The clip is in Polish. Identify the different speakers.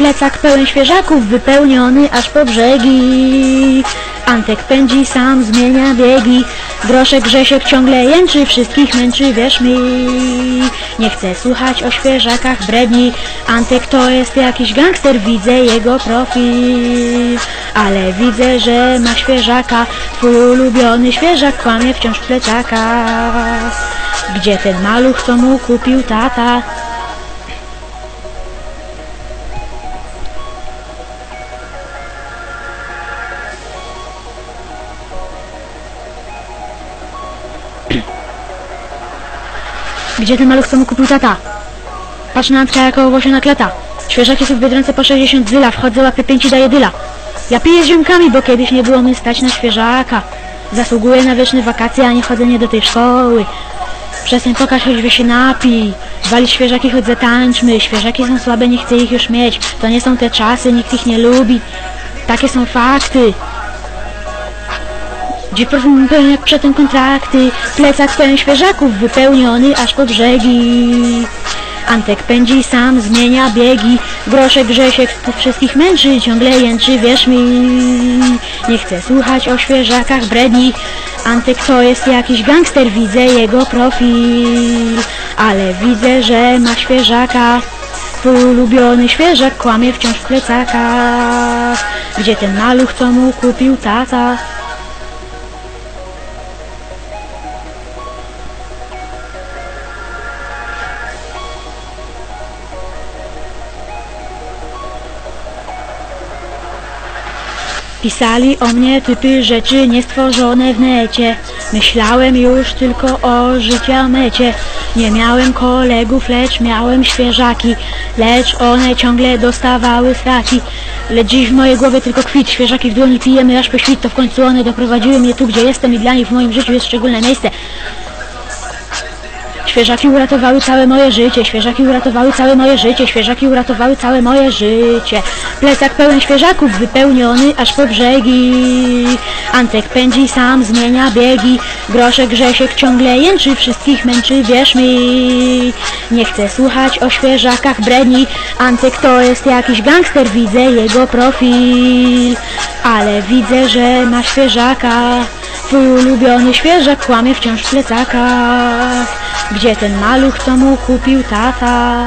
Speaker 1: Plecak pełen świeżaków, wypełniony aż po brzegi. Antek pędzi, sam zmienia biegi. Groszek Grzesiek ciągle jęczy, wszystkich męczy, wierz mi. Nie chcę słuchać o świeżakach bredni. Antek to jest jakiś gangster, widzę jego profil. Ale widzę, że ma świeżaka. Twój ulubiony świeżak kłamie wciąż w plecakach. Gdzie ten maluch, co mu kupił tata? Gdzie ten maluch, co mu kupił tata? Patrz na Antka jako ogłosiona klata. Świeżaki są w Biedronce po 60 zyla, wchodzę łapy 5 i daję dyla. Ja piję z ziomkami, bo kiedyś nie było mnie stać na świeżaka. Zasługuję na wieczne wakacje, a nie chodzenie do tej szkoły. Przestań pokaż, choćby się napij. Wali świeżaki, choć zatańczmy. Świeżaki są słabe, nie chcę ich już mieć. To nie są te czasy, nikt ich nie lubi. Takie są fakty. Gdzie pełen jak przedtem kontrakty Plecak pełen świeżaków wypełniony aż po brzegi Antek pędzi sam, zmienia biegi. Groszek Grzesiek wszystkich męczy Ciągle jęczy, wierz mi. Nie chcę słuchać o świeżakach bredni. Antek to jest jakiś gangster Widzę jego profil. Ale widzę, że ma świeżaka. Ulubiony świeżak kłamie wciąż w Gdzie ten maluch, co mu kupił tata Pisali o mnie typy rzeczy niestworzone w necie. Myślałem już tylko o życia mecie Nie miałem kolegów, lecz miałem świeżaki. Lecz one ciągle dostawały straki. Lecz dziś w mojej głowie tylko kwit. Świeżaki w dłoni pijemy aż po świt. To w końcu one doprowadziły mnie tu, gdzie jestem I dla nich w moim życiu jest szczególne miejsce Świeżaki uratowały całe moje życie, świeżaki uratowały całe moje życie, świeżaki uratowały całe moje życie. Plecak pełen świeżaków, wypełniony aż po brzegi. Antek pędzi, sam zmienia biegi. Groszek Grzesiek ciągle jęczy, wszystkich męczy, wierz mi. Nie chcę słuchać o świeżakach bredni. Antek to jest jakiś gangster, widzę jego profil. Ale widzę, że ma świeżaka. Twój ulubiony świeżak kłamie wciąż w plecakach Gdzie ten maluch, co mu kupił tata?